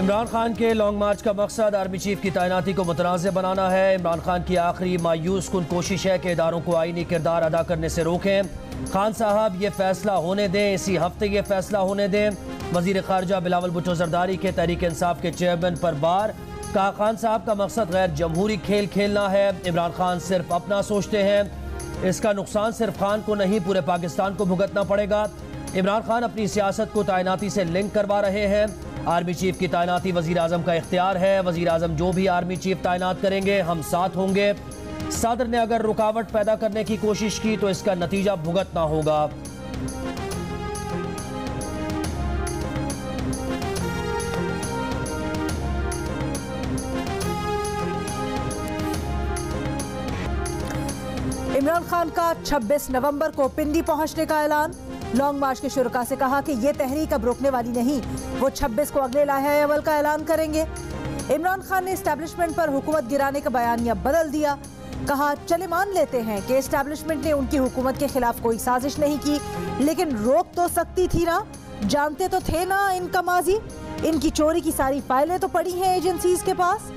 इमरान खान के लॉन्ग मार्च का मकसद आर्मी चीफ की तैनाती को मुतनाज़ बनाना है। इमरान खान की आखिरी मायूस कन कोशिश है कि इदारों को आईनी किरदार अदा करने से रोकें। खान साहब, ये फैसला होने दें, इसी हफ़्ते ये फैसला होने दें। वज़ीर खारजा बिलावल भुट्टो जरदारी के तहरीक इंसाफ के चेयरमैन पर बार कहा, खान साहब का मकसद गैर जमहूरी खेल खेलना है। इमरान खान सिर्फ़ अपना सोचते हैं। इसका नुकसान सिर्फ़ खान को नहीं, पूरे पाकिस्तान को भुगतना पड़ेगा। इमरान खान अपनी सियासत को तैनाती से लिंक करवा रहे हैं। आर्मी चीफ की तैनाती वज़ीर अजम का इख्तियार है। वज़ीर अजम जो भी आर्मी चीफ तैनात करेंगे, हम साथ होंगे। सदर ने अगर रुकावट पैदा करने की कोशिश की तो इसका नतीजा भुगतना होगा। इमरान खान का 26 नवंबर को पिंडी पहुँचने का ऐलान। लॉन्ग मार्च के शुरुका से कहा कि ये तहरीक अब रोकने वाली नहीं। वो 26 को अगले लाहे अमल का ऐलान करेंगे। इमरान खान ने इस्टेब्लिशमेंट पर हुकूमत गिराने का बयानिया बदल दिया। कहा, चले मान लेते हैं कि इस्टेब्लिशमेंट ने उनकी हुकूमत के खिलाफ कोई साजिश नहीं की। लेकिन रोक तो सकती थी ना। जानते तो थे ना इनका माजी। इनकी चोरी की सारी फाइलें तो पड़ी हैं एजेंसीज के पास।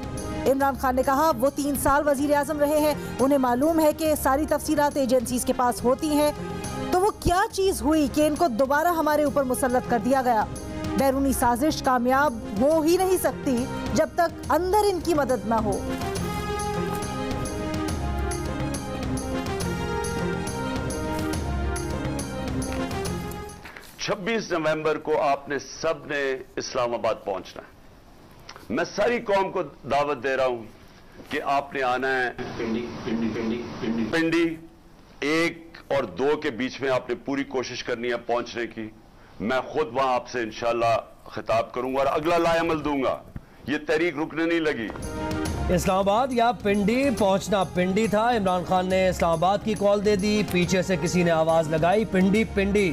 इमरान खान ने कहा, वो तीन साल वज़ीर आज़म रहे हैं। उन्हें मालूम है कि सारी तफसीलात एजेंसीज के पास होती हैं। क्या चीज़ हुई कि इनको दोबारा हमारे ऊपर मुसलत कर दिया गया? बैरूनी साजिश कामयाब हो ही नहीं सकती जब तक अंदर इनकी मदद ना हो। छब्बीस नवंबर को आपने सबने इस्लामाबाद पहुँचना है। मैं सारी कौम को दावत दे रहा हूँ कि आपने आना है। पिंडी पिंडी पिंडी पिंडी। पिंडी एक और दो के बीच में आपने पूरी कोशिश करनी है पहुँचने की। मैं खुद वहाँ आपसे इंशाला खिताब करूँगा और अगला लाएमल दूँगा। ये तहरीक रुकने नहीं लगी। इस्लामाबाद या पिंडी पहुँचना पिंडी था। इमरान खान ने इस्लामाबाद की कॉल दे दी। पीछे से किसी ने आवाज़ लगाई, पिंडी पिंडी।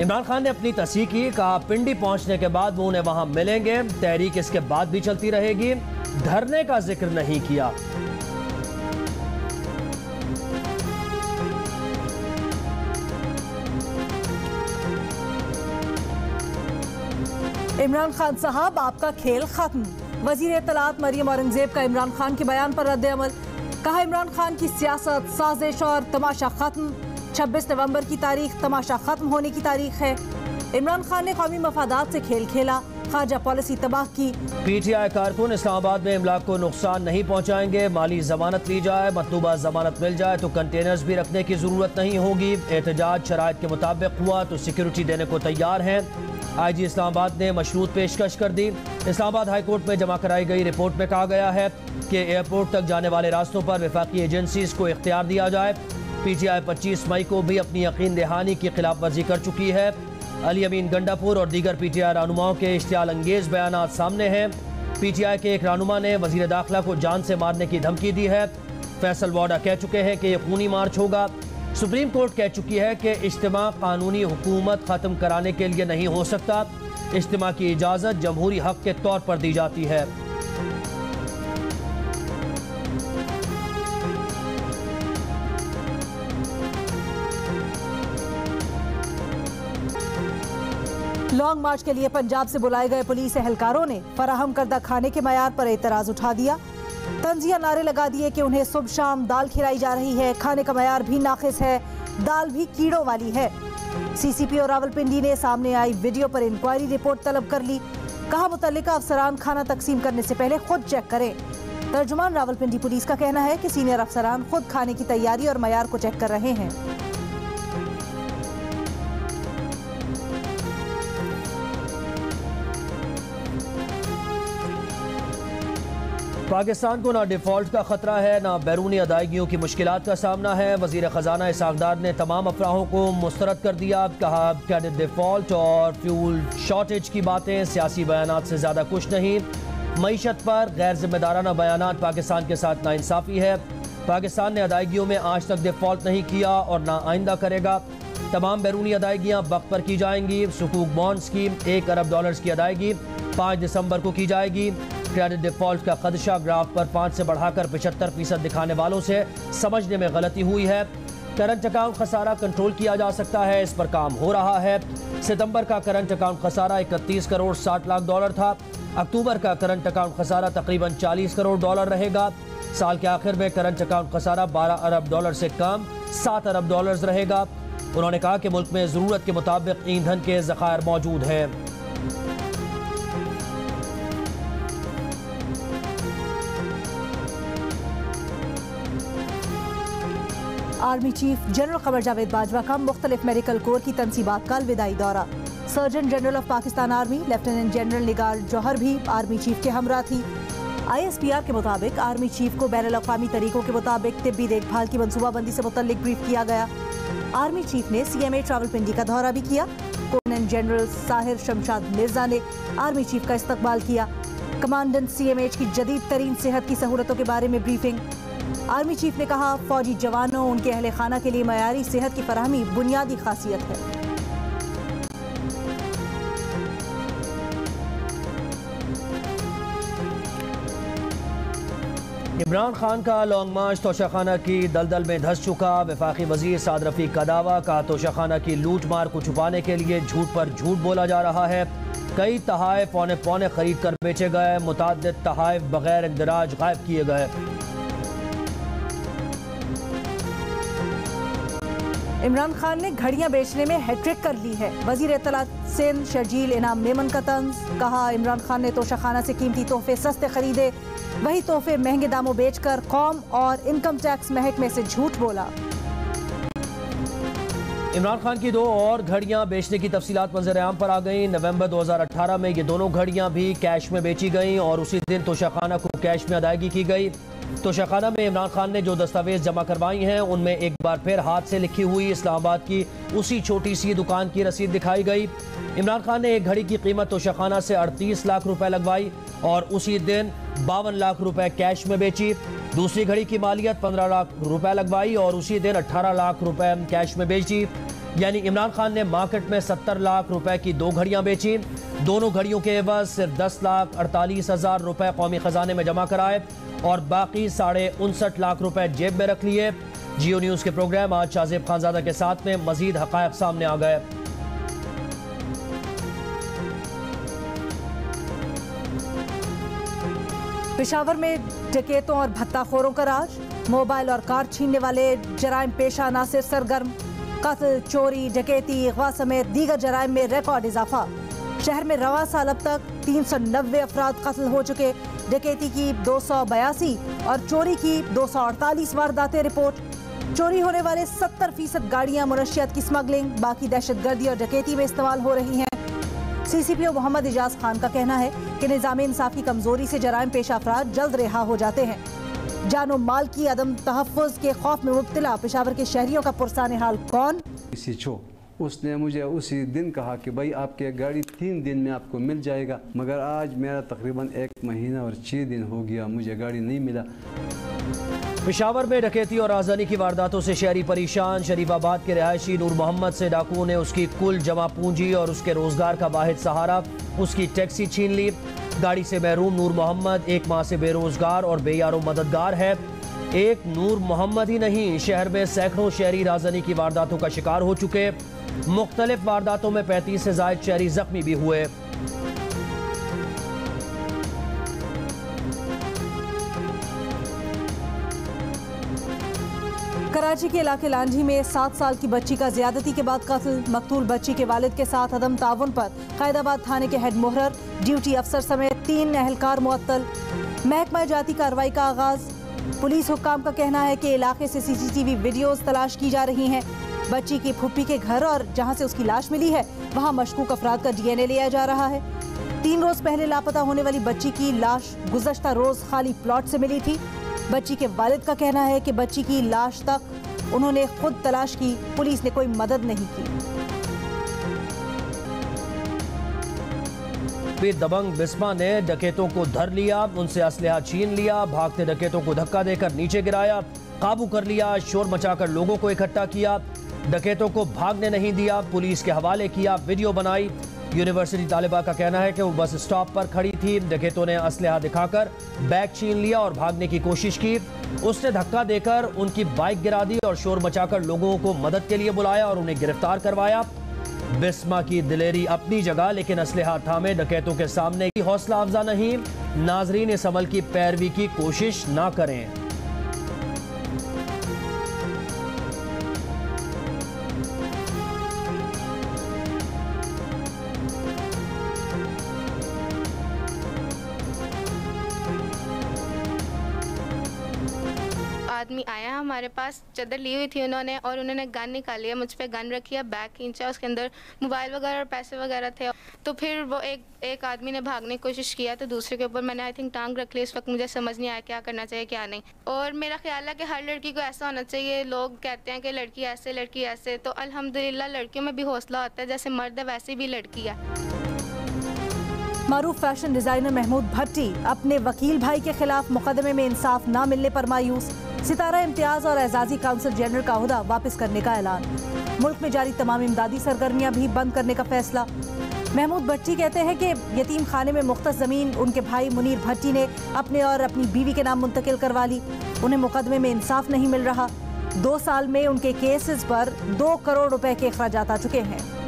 इमरान खान ने अपनी तस्वीर की, कहा पिंडी पहुँचने के बाद वो उन्हें वहाँ मिलेंगे। तहरीक इसके बाद भी चलती रहेगी। धरने का ज़िक्र नहीं किया। इमरान खान साहब, आपका खेल खत्म। वज़ीर तलात मरियम औरंगज़ेब का इमरान खान के बयान पर रद्द अमल कहा इमरान खान की सियासत साजिश और तमाशा खत्म। 26 नवंबर की तारीख तमाशा खत्म होने की तारीख है। इमरान खान ने कौमी मफादात से खेल खेला। खारजा पॉलिसी तबाह की। पीटीआई कारकुन इस्लामाबाद में इमलाक को नुकसान नहीं पहुंचाएँगे। माली जमानत ली जाए, मतलूबा जमानत मिल जाए तो कंटेनर्स भी रखने की ज़रूरत नहीं होगी। एहतजाज शराय के मुताबिक हुआ तो सिक्योरिटी देने को तैयार हैं। आई जी इस्लामाबाद ने मशरूत पेशकश कर दी। इस्लामाबाद हाई कोर्ट में जमा कराई गई रिपोर्ट में कहा गया है कि एयरपोर्ट तक जाने वाले रास्तों पर विफाकी एजेंसीज को इख्तियार दिया जाए। पी टी आई पच्चीस मई को भी अपनी यकीन दहानी की खिलाफ वर्जी कर चुकी है। अली अमीन गंडापुर और दीगर पी टी आई रहनुमाओं के इश्तियाल अंगेज बयान सामने हैं। पी टी आई के एक रहनुमा ने वज़ीर दाखिला को जान से मारने की धमकी दी है। फैसल वाडा कह चुके हैं कि यह खूनी मार्च होगा। सुप्रीम कोर्ट कह चुकी है कि इज्तम कानूनी हुकूमत ख़त्म कराने के लिए नहीं हो सकता। इज्तम की इजाज़त जमहूरी हक के तौर पर दी जाती है। लॉन्ग मार्च के लिए पंजाब से बुलाए गए पुलिस एहलकारों ने फराहम करदा खाने के मैार पर एतराज़ उठा दिया। तंजिया नारे लगा दिए कि उन्हें सुबह शाम दाल खिलाई जा रही है। खाने का मैार भी नाखिस है। दाल भी कीड़ों वाली है। सीसीपी और रावलपिंडी ने सामने आई वीडियो पर इंक्वायरी रिपोर्ट तलब कर ली। कहा मुतल अफसरान खाना तकसीम करने से पहले खुद चेक करें। तर्जुमान रावलपिंडी पुलिस का कहना है कि सीनियर अफसरान खुद खाने की तैयारी और मैार को चेक कर रहे हैं। पाकिस्तान को ना डिफ़ॉल्ट का खतरा है, ना बैरूनी अदायगियों की मुश्किल का सामना है। वज़ीर ख़जाना इसाकदार ने तमाम अफराहों को मुस्तरद कर दिया। कहा क्रेडिट डिफ़ॉल्ट और फ्यूल शॉर्टेज की बातें, सियासी बयान से ज़्यादा कुछ नहीं। मीशत पर गैर जिम्मेदाराना बयान पाकिस्तान के साथ नाइंसाफ़ी है। पाकिस्तान ने अदायगियों में आज तक डिफ़ॉल्ट नहीं किया और ना आइंदा करेगा। तमाम बैरूनी अदायगियाँ वक्त पर की जाएँगी। सुकूक बॉन्ड्स की एक अरब डॉलर्स की अदायगी पाँच दिसंबर को की जाएगी। क्रेडिट डिफ़ॉल्ट का खदशा ग्राफ पर पाँच से बढ़ाकर पचहत्तर फ़ीसद दिखाने वालों से समझने में गलती हुई है। करंट अकाउंट खसारा कंट्रोल किया जा सकता है, इस पर काम हो रहा है। सितंबर का करंट अकाउंट खसारा इकतीस करोड़ साठ लाख डॉलर था। अक्टूबर का करंट अकाउंट खसारा तकरीबन 40 करोड़ डॉलर रहेगा। साल के आखिर में करंट अकाउंट खसारा 12 अरब डॉलर से कम 7 अरब डॉलर रहेगा। उन्होंने कहा कि मुल्क में ज़रूरत के मुताबिक ईंधन के जखायर मौजूद हैं। Army chief general Qamar Javed Bajwa का मुख्तलिफ़ मेडिकल कोर की तनसीबात का अलविदाई दौरा। Surgeon general of Pakistan army, lieutenant general Nigar Johar भी आर्मी चीफ के हमरा थी। आई एस पी आर के मुताबिक आर्मी चीफ को बैन अवी तरीकों के मुताबिक तिब्बी देखभाल की मनसूबाबंदी से मुतलिक ब्रीफ किया गया। आर्मी चीफ ने सी एम ए ट्रैवल पिंडी का दौरा भी किया। कोर्नल जनरल साहिर शमशाद मिर्ज़ा ने आर्मी चीफ का इस्तकबाल किया। कमांडेंट सी एम एच की जदीद तरीन सेहत की सहूलतों के बारे में ब्रीफिंग। आर्मी चीफ ने कहा, फौजी जवानों, उनके अहल खाना के लिए मयारी सेहत की फरहमी बुनियादी खासियत है। इमरान खान का लॉन्ग मार्च तोशाखाना की दलदल में धस चुका। वफाकी वज़ीर साद रफीक का दावा का तोशाखाना की लूट मार को छुपाने के लिए झूठ पर झूठ बोला जा रहा है। कई तहाए पौने पौने खरीद कर बेचे गए मुतद तहाइफ बगैर इंदराज गायब किए गए। इमरान खान ने घड़ियाँ बेचने में हैट्रिक कर ली है। वज़ीर इतला सिंध शर्जील इनाम मेमन का तंज। कहा, इमरान खान ने तोशा खाना से कीमती तोहफे सस्ते खरीदे। वही तोहफे महँगे दामों बेचकर कौम और इनकम टैक्स महकमे से झूठ बोला। इमरान खान की दो और घड़ियाँ बेचने की तफसीलात मंजर आम पर आ गई। नवंबर 2018 में ये दोनों घड़ियाँ भी कैश में बेची गईं और उसी दिन तोशाखाना को कैश में अदायगी की गई। तोशाखाना में इमरान खान ने जो दस्तावेज़ जमा करवाई हैं, उनमें एक बार फिर हाथ से लिखी हुई इस्लामाबाद की उसी छोटी सी दुकान की रसीद दिखाई गई। इमरान खान ने एक घड़ी की कीमत तोशाखाना से अड़तीस लाख रुपए लगवाई और उसी दिन बावन लाख रुपए कैश में बेची। दूसरी घड़ी की मालियत पंद्रह लाख रुपए लगवाई और उसी दिन अट्ठारह लाख रुपए कैश में बेची। यानी इमरान खान ने मार्केट में सत्तर लाख रुपए की दो घड़ियाँ बेची। दोनों घड़ियों के एवज सिर्फ़ दस लाख अड़तालीस हज़ार रुपए कौमी खजाने में जमा कराए। और बाकी साढ़े उनसठ लाख रुपए जेब में रख लिए। जियो न्यूज़ के प्रोग्राम आज शाहजेब खानजादा के साथ में मजीद हकायक सामने आ गए। पेशावर में डकैतों और भत्ताखोरों का राज, मोबाइल और कार छीनने वाले जराइम पेशा नासिर सरगर्म, कत्ल, चोरी, डकैती, अगवा समेत दीगर जराइम में रिकॉर्ड इजाफा। शहर में रवा साल अब तक तीन सौ नब्बे अफराद कत्ल हो चुके डकैती की दो सौ बयासी और चोरी की दो सौ अड़तालीस वारदातें रिपोर्ट। चोरी होने वाले सत्तर फ़ीसद गाड़ियाँ, मुनशियात की स्मगलिंग, बाकी दहशत गर्दी और डकैती में इस्तेमाल हो रही हैं। C C P O Mohammad Ijaz Khan का कहना है कि निज़ाम इंसाफ की कमज़ोरी से जराइम पेशा अफराद जल्द रिहा हो जाते हैं। जानो माल की अदम तहफ़ के खौफ में मुबतला, पेशावर के शहरियों का पुरसान हाल कौन? उसने मुझे उसी दिन कहा कि भाई आपके गाड़ी तीन दिन में आपको मिल जाएगा, मगर आज मेरा तकरीबन एक महीना और छः दिन हो गया, मुझे गाड़ी नहीं मिला। पिशावर में डकैती और आजानी की वारदातों से शहरी परेशान शरीफाबाद के रहायशी नूर मोहम्मद से डाकुओं ने उसकी कुल जमा पूंजी और उसके रोज़गार का वाहिद सहारा, उसकी टैक्सी छीन ली। गाड़ी से महरूम नूर मोहम्मद, एक माह से बेरोजगार और बेयारो मददगार है। एक नूर मोहम्मद ही नहीं, शहर में सैकड़ों शहरी राजधानी की वारदातों का शिकार हो चुके मुख्तलिफ़ वारदातों में पैंतीस से जायद शहरी जख्मी भी हुए। कराची के इलाके लांझी में सात साल की बच्ची का ज्यादती के बाद कत्ल। मकतूल बच्ची के वालिद के साथ अदम ताउन पर कैदाबाद थाने के हेड मोहर ड्यूटी अफसर समेत तीन अहलकार मुअत्तल। महकमा जाती कार्रवाई का आगाज़। पुलिस हुक्काम का कहना है कि इलाके से सीसीटीवी वीडियोस तलाश की जा रही हैं। बच्ची की फुप्पी के घर और जहाँ से उसकी लाश मिली है, वहाँ मशकूक अफराद का डीएनए लिया जा रहा है। तीन रोज पहले लापता होने वाली बच्ची की लाश गुजश्ता रोज खाली प्लॉट से मिली थी। बच्ची के वालिद का कहना है कि बच्ची की लाश तक उन्होंने खुद तलाश की, पुलिस ने कोई मदद नहीं की। भी दबंग बिस्मा ने डकैतों को धर लिया, उनसे असलहा छीन लिया, भागते डकैतों को धक्का देकर नीचे गिराया, काबू कर लिया, शोर मचाकर लोगों को इकट्ठा किया। डकैतों को भागने नहीं दिया, पुलिस के हवाले किया, वीडियो बनाई। यूनिवर्सिटी तालिबा का कहना है कि वो बस स्टॉप पर खड़ी थी। डकैतों ने असलहा दिखाकर बैग छीन लिया और भागने की कोशिश की। उसने धक्का देकर उनकी बाइक गिरा दी और शोर मचाकर लोगों को मदद के लिए बुलाया और उन्हें गिरफ़्तार करवाया। बिस्मा की दिलेरी अपनी जगह, लेकिन असलहा थामे डकैतों के सामने की हौसला अफजा नहीं। नाजरीन, इस अमल की पैरवी की कोशिश ना करें। हमारे पास चादर ली हुई थी उन्होंने और उन्होंने गन निकाली है, मुझ पर गन रखी है, बैग खींचा उसके अंदर मोबाइल वगैरह और पैसे वगैरह थे। तो फिर वो एक एक आदमी ने भागने की कोशिश किया तो दूसरे के ऊपर मैंने आई थिंक टांग रख ली, इस वक्त मुझे समझ नहीं आया क्या करना चाहिए, क्या नहीं। और मेरा ख्याल है कि हर लड़की को ऐसा होना चाहिए, लोग कहते हैं कि लड़की ऐसे लड़की ऐसे तो अल्हम्दुलिल्लाह लड़कियों में भी हौसला होता है, जैसे मर्द है, वैसे भी लड़की है। मारूफ फ़ैशन डिज़ाइनर महमूद भट्टी अपने वकील भाई के खिलाफ मुकदमे में इंसाफ न मिलने पर मायूस। सितारा इम्तियाज़ और एजाजी काउंसिल जनरल का अहदा वापस करने का ऐलान। मुल्क में जारी तमाम इमदादी सरगर्मियाँ भी बंद करने का फैसला। महमूद भट्टी कहते हैं कि यतीम खाने में मुख्त ज़मीन, उनके भाई मुनीर भट्टी ने अपने और अपनी बीवी के नाम मुंतकिल करवा ली। उन्हें मुकदमे में इंसाफ नहीं मिल रहा। दो साल में उनके केसेस पर दो करोड़ रुपए के अखराज आ चुके हैं।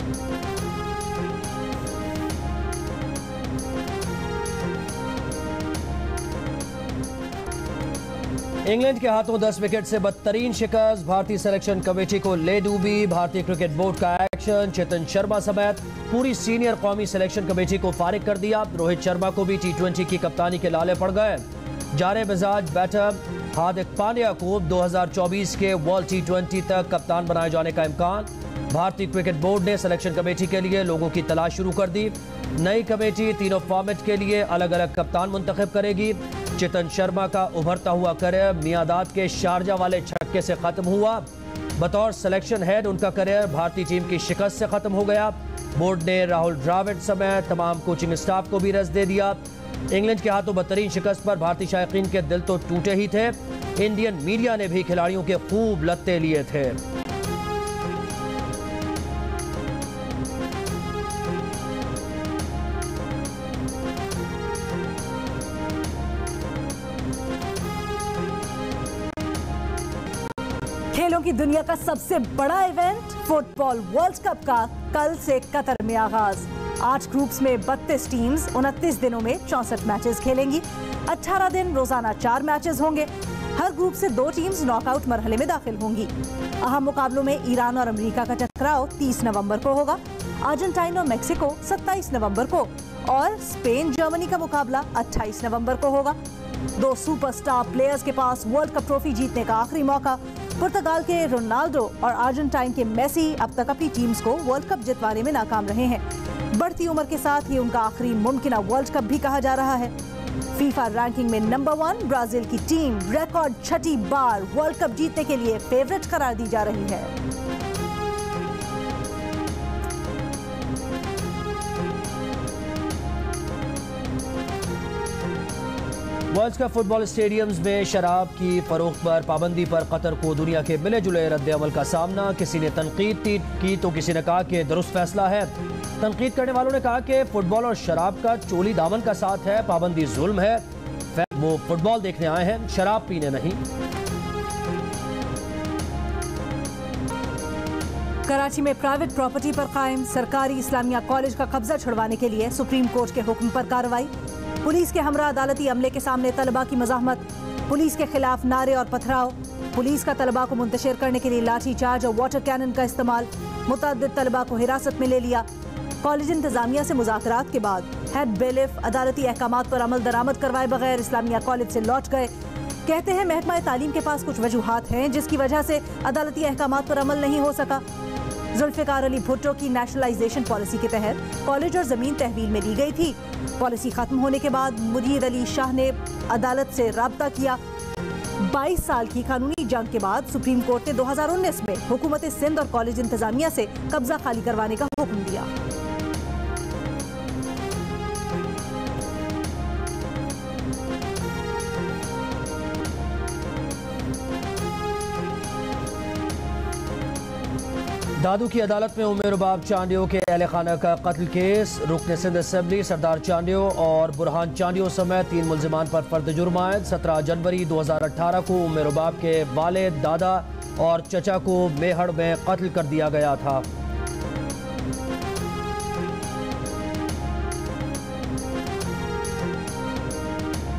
इंग्लैंड के हाथों 10 विकेट से बदतरीन शिकस्त। भारतीय सिलेक्शन कमेटी को ले डूबी। भारतीय क्रिकेट बोर्ड का एक्शन चेतन शर्मा समेत पूरी सीनियर कौमी सिलेक्शन कमेटी को फारिग कर दिया। रोहित शर्मा को भी टी की कप्तानी के लाले पड़ गए। जारे मिजाज बैटर हार्दिक पांड्या को 2024 के वर्ल्ड टी तक कप्तान बनाए जाने का इम्कान। भारतीय क्रिकेट बोर्ड ने सिलेक्शन कमेटी के लिए लोगों की तलाश शुरू कर दी। नई कमेटी तीनों फॉर्मेट के लिए अलग अलग कप्तान मुंतखब करेगी। चेतन शर्मा का उभरता हुआ करियर मियादाद के शारजा वाले छक्के से खत्म हुआ। बतौर सिलेक्शन हेड उनका करियर भारतीय टीम की शिकस्त से खत्म हो गया। बोर्ड ने राहुल द्राविड समेत तमाम कोचिंग स्टाफ को भी रस दे दिया। इंग्लैंड के हाथों बदतरीन शिकस्त पर भारतीय शायकीन के दिल तो टूटे ही थे। इंडियन मीडिया ने भी खिलाड़ियों के खूब लत्ते लिए थे। दुनिया का सबसे बड़ा इवेंट फुटबॉल वर्ल्ड कप का कल से कतर में आगाज़। आठ ग्रुप्स में 32 टीम्स 29 दिनों में चौसठ मैचेस खेलेंगी। 18 दिन रोज़ाना चार मैचेस होंगे। हर ग्रुप से दो टीम्स नॉकआउट मरहले में दाखिल होंगी। अहम मुकाबलों में ईरान और अमेरिका का टकराव 30 नवंबर को होगा। अर्जेंटाइन और मेक्सिको 27 नवंबर को। और स्पेन, जर्मनी का मुकाबला 28 नवंबर को होगा। दो सुपरस्टार प्लेयर्स के पास वर्ल्ड कप ट्रॉफी जीतने का आखिरी मौका। पुर्तगाल के रोनाल्डो और अर्जेंटाइन के मेसी अब तक अपनी टीम्स को वर्ल्ड कप जितवाने में नाकाम रहे हैं। बढ़ती उम्र के साथ ही उनका आखिरी मुमकिन वर्ल्ड कप भी कहा जा रहा है। फीफा रैंकिंग में नंबर वन ब्राज़ील की टीम रिकॉर्ड छठी बार वर्ल्ड कप जीतने के लिए फेवरेट करार दी जा रही है। वर्ल्ड कप फुटबॉल स्टेडियम्स में शराब की फरोख पर पाबंदी पर कतर को दुनिया के मिले जुले रद्द अमल का सामना। किसी ने तनकीद की तो किसी ने कहा कि दुरुस्त फैसला है। तनकीद करने वालों ने कहा कि फुटबॉल और शराब का चोली दामन का साथ है, पाबंदी जुल्म है। वो फुटबॉल देखने आए हैं, शराब पीने नहीं। कराची में प्राइवेट प्रॉपर्टी पर कायम। सरकारी इस्लामिया कॉलेज का कब्जा छुड़वाने के लिए सुप्रीम कोर्ट के हुक्म पर कार्रवाई। पुलिस के हमरा अदालती अमले के सामने तलबा की मजामत। पुलिस के खिलाफ नारे और पथराव। पुलिस का तलबा को मुंतशिर करने के लिए लाठी चार्ज और वाटर कैनन का इस्तेमाल। मुतद तलबा को हिरासत में ले लिया। कॉलेज इंतजामिया से मुजाकरात के बाद हेड बेलिफ अदालती अहकाम पर अमल दरामद करवाए बगैर इस्लामिया कॉलेज से लौट गए। कहते हैं, महकमा तालीम के पास कुछ वजूहत हैं, जिसकी वजह से अदालती अहकाम पर अमल नहीं हो सका। जुल्फ़िकार अली भुट्टो की नेशनलाइजेशन पॉलिसी के तहत कॉलेज और ज़मीन तहवील में ली गई थी। पॉलिसी खत्म होने के बाद मुनीर अली शाह ने अदालत से रबता किया। 22 साल की कानूनी जंग के बाद सुप्रीम कोर्ट ने 2019 में हुकूमत सिंध और कॉलेज इंतजामिया से कब्जा खाली करवाने का हुक्म दिया। दादू की अदालत में उमेर बाब चांडियो के अहल खाना का कत्ल केस, रुकन सिंध असम्बली सरदार चांडियो और बुरहान चांडियो समेत तीन मुलजमान पर फर्द जुर्मायद सत्रह जनवरी दो हज़ार अठारह को उमेर बाब के वाल दादा और चचा को मेहड़ में कत्ल कर दिया गया था।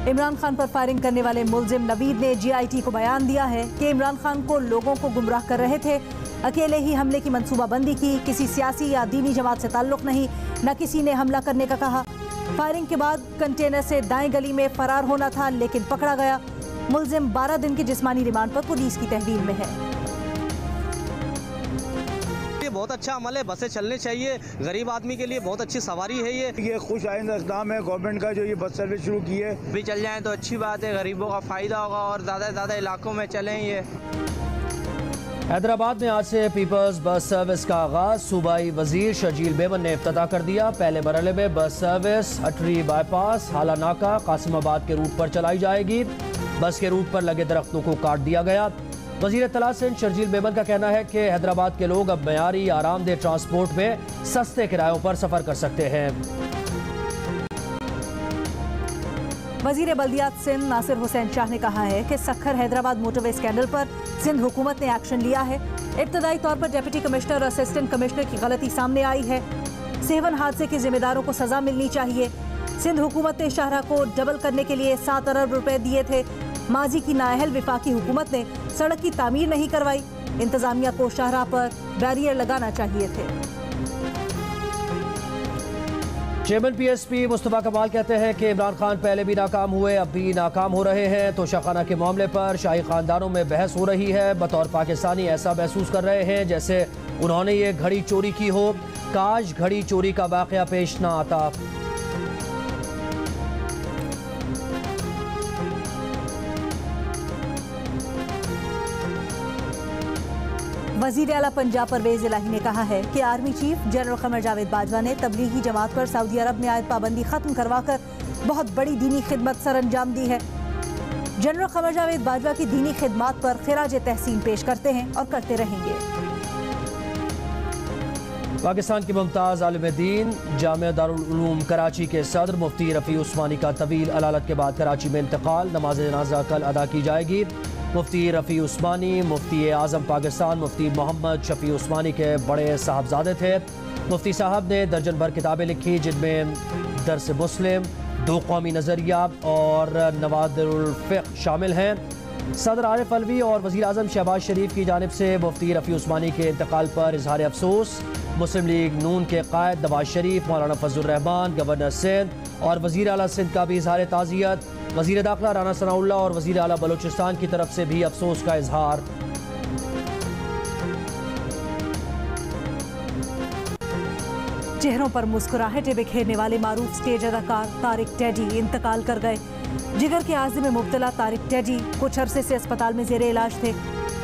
इमरान खान पर फायरिंग करने वाले मुलजिम नवीद ने जीआईटी को बयान दिया है कि इमरान खान को लोगों को गुमराह कर रहे थे। अकेले ही हमले की मंसूबाबंदी की किसी सियासी या दीनी जमात से ताल्लुक नहीं न किसी ने हमला करने का कहा। फायरिंग के बाद कंटेनर से दाएँ गली में फरार होना था लेकिन पकड़ा गया। मुलजिम 12 दिन की जिस्मानी रिमांड पर पुलिस की तहवील में है। ये बहुत अच्छा अमल है बसें चलने चाहिए गरीब आदमी के लिए बहुत अच्छी सवारी है ये। ये खुश आइंदा इकदाम है गवर्नमेंट का जो ये बस सर्विस शुरू की है। भी चल जाए तो अच्छी बात है गरीबों का फ़ायदा होगा और ज़्यादा से ज़्यादा इलाकों में चलें ये। हैदराबाद में आज से पीपल्स बस सर्विस का आगाज़। सूबाई वज़ीर शजील बेमन ने इफ्तः कर दिया। पहले मरहले में बस सर्विस, हटरी बाईपास हाला नाका कासिमाबाद के रूट पर चलाई जाएगी। बस के रूट पर लगे दरख्तों को काट दिया गया। वज़ीर तला सिंह शर्जील बेमन का कहना है कि हैदराबाद के लोग अब मयारी आरामदेह ट्रांसपोर्ट में सस्ते किरायों पर सफ़र कर सकते हैं। वज़ीर बल्दियात सिंध नासिर हुसैन शाह ने कहा है कि सखर हैदराबाद मोटरवे स्कैंडल पर सिंध हुकूमत ने एक्शन लिया है। इब्तदाई तौर पर डिप्टी कमिश्नर और असिस्टेंट कमिश्नर की गलती सामने आई है। सेवन हादसे के जिम्मेदारों को सजा मिलनी चाहिए। सिंध हुकूमत ने शाहरा को डबल करने के लिए सात अरब रुपए दिए थे। माजी की नाहल विफाकी हुकूमत ने सड़क की तामीर नहीं करवाई। इंतजामिया को शाहरा पर बैरियर लगाना चाहिए थे। चेयरमैन पीएसपी मुस्तफ़ा कमाल कहते हैं कि इमरान खान पहले भी नाकाम हुए, अब भी नाकाम हो रहे हैं। तो शाखाना के मामले पर शाही खानदानों में बहस हो रही है। बतौर पाकिस्तानी ऐसा महसूस कर रहे हैं जैसे उन्होंने ये घड़ी चोरी की हो। काश घड़ी चोरी का वाक़ पेश ना आता। वज़ीर अला पंजाब परवेज इलाही ने कहा है कि army chief general Qamar Javed Bajwa ने तबलीगी जमात पर सऊदी अरब में आयद पाबंदी खत्म करवाकर बहुत बड़ी दीनी खिदमत सर अंजाम दी है। जनरल कमर जावेद बाजवा की दीनी खिदमत पर खराज तहसीन पेश करते हैं और करते रहेंगे। पाकिस्तान की मुमताज़ आलम दीन जाम दारूम कराची के सदर मुफ्ती रफ़ी उस्मानी का तवील अलालत के बाद कराची में इंतकाल नमाज़ जनाजा कल अदा की जाएगी। मुफ्ती रफ़ी उस्मानी, मुफ्ती आज़म पाकिस्तान, मुफ्ती मोहम्मद शफ़ी उस्मानी के बड़े साहबजादे थे। मुफ्ती साहब ने दर्जन भर किताबें लिखी, जिनमें दरस मुस्लिम, दो कौमी नज़रिया और नवादुल्फ़ शामिल हैं। सदर आरिफ अलवी और वज़ी अजम शहबाज शरीफ की जानब से मुफ्ती रफ़ी उस्मानी के इंतकाल पर इजहार अफसोस। मुस्लिम लीग नून के कायद नवाज़ शरीफ, मौलाना फजलरहमान गवर्नर सिंध और वज़ी अला सिंध का भी इजहार ताज़ियत। वज़ीर दाखिला राना सनाउल्ला और वजी अला बलोचिस्तान की तरफ़ से भी अफसोस का इजहार। चेहरों पर मुस्कुराहटें बिखेरने वाले मारूफ स्टेज अदाकार तारिक टेडी इंतकाल कर गए। जिगर के आजे में मुबतला तारिक टेडी कुछ अरसे से अस्पताल में जेर इलाज थे।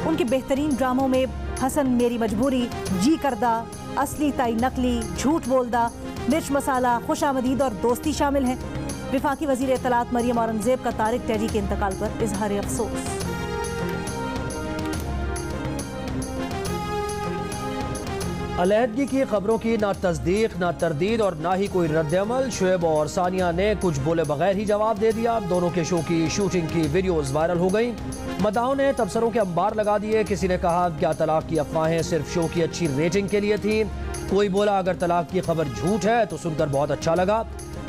उनके बेहतरीन ड्रामों में हसन मेरी मजबूरी, जी करदा, असली ताई नकली, झूठ बोलदा, मिर्च मसाला, खुश आमदीद और दोस्ती शामिल हैं। विफाकी वज़ीर इतलात मरियम औरंगज़ेब का तारिक टैडी के इंतकाल पर इजहार अफसोस। अलहदगी की खबरों की ना तस्दीक, ना तरदीद और ना ही कोई रद्दमल शुएब और सानिया ने कुछ बोले बगैर ही जवाब दे दिया। दोनों के शो की शूटिंग की वीडियोस वायरल हो गई। मदाओं ने तबसरों के अंबार लगा दिए। किसी ने कहा, क्या तलाक की अफवाहें सिर्फ़ शो की अच्छी रेटिंग के लिए थी? कोई बोला, अगर तलाक की खबर झूठ है तो सुनकर बहुत अच्छा लगा।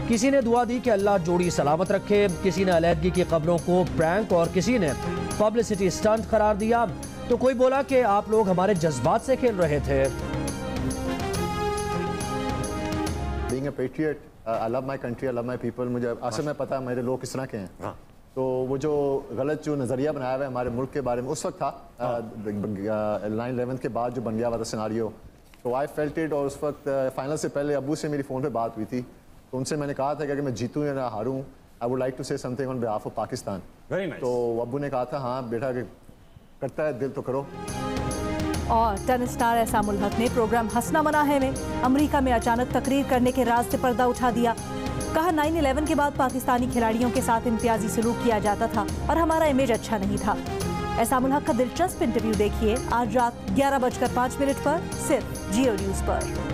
किसी ने दुआ दी कि अल्लाह जोड़ी सलामत रखे। किसी ने अलहदगी की खबरों को प्रैंक और किसी ने पब्लिसिटी स्टंट करार दिया। तो कोई बोला कि आप लोग हमारे जज्बात से खेल रहे थे। Being a patriot I love my country I love my people मुझे असल में पता है मेरे लोग किस तरह के हैं। हाँ। तो वो जो गलत जो नज़रिया बनाया हुआ है हमारे मुल्क के बारे में उस वक्त था नाइन इलेवन के बाद जो बन गया हुआ था सिनारियो तो आई फेल्ट इट और उस वक्त फाइनल से पहले अबू से मेरी फ़ोन पे बात हुई थी तो उनसे मैंने कहा था कि अगर मैं जीतूँ या ना हारूँ I would like to say something on behalf of Pakistan तो अबू ने कहा था हाँ बेटा करता है दिल तो करो। और टेनिस स्टार ऐसा हक ने प्रोग्राम हंसना मना है में। अमेरिका में अचानक तकरीर करने के राज से पर्दा उठा दिया। कहा 9/11 के बाद पाकिस्तानी खिलाड़ियों के साथ इम्तियाजी सलूक किया जाता था और हमारा इमेज अच्छा नहीं था। ऐसा मुलहक का दिलचस्प इंटरव्यू देखिए, आज रात ग्यारह बजकर पाँच मिनट पर, सिर्फ़ जियो न्यूज़ पर।